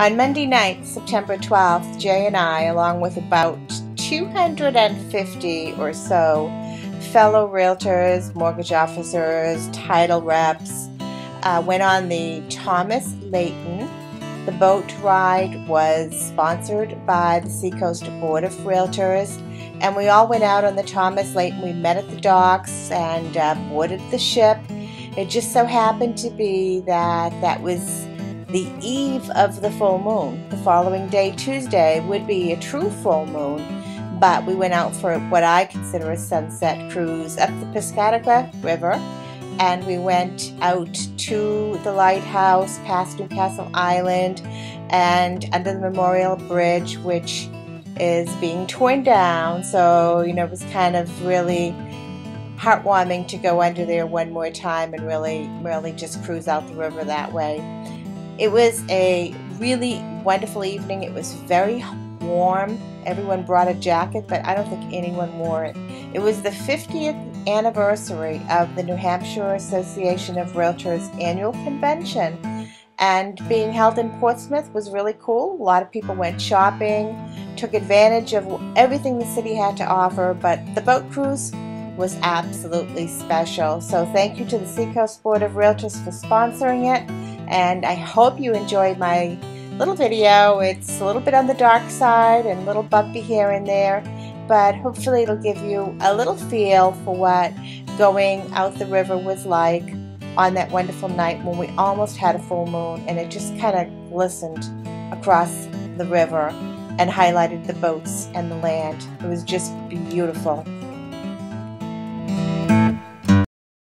On Monday night, September 12th, Jay and I, along with about 250 or so fellow realtors, mortgage officers, title reps, uh, went on the Thomas Laighton. The boat ride was sponsored by the Seacoast Board of Realtors, and we all went out on the Thomas Laighton. We met at the docks and uh, boarded the ship. It just so happened to be that that was the eve of the full moon. The following day, Tuesday, would be a true full moon, but we went out for what I consider a sunset cruise up the Piscataqua River, and we went out to the lighthouse past New Castle Island and under the Memorial Bridge, which is being torn down. So, you know, it was kind of really heartwarming to go under there one more time and really, really just cruise out the river that way. It was a really wonderful evening. It was very warm. Everyone brought a jacket, but I don't think anyone wore it. It was the 50th anniversary of the New Hampshire Association of Realtors annual convention. And being held in Portsmouth was really cool. A lot of people went shopping, took advantage of everything the city had to offer, but the boat cruise was absolutely special. So thank you to the Seacoast Board of Realtors for sponsoring it and I hope you enjoyed my little video. It's a little bit on the dark side and a little bumpy here and there, but hopefully it'll give you a little feel for what going out the river was like on that wonderful night when we almost had a full moon and it just kind of glistened across the river and highlighted the boats and the land. It was just beautiful.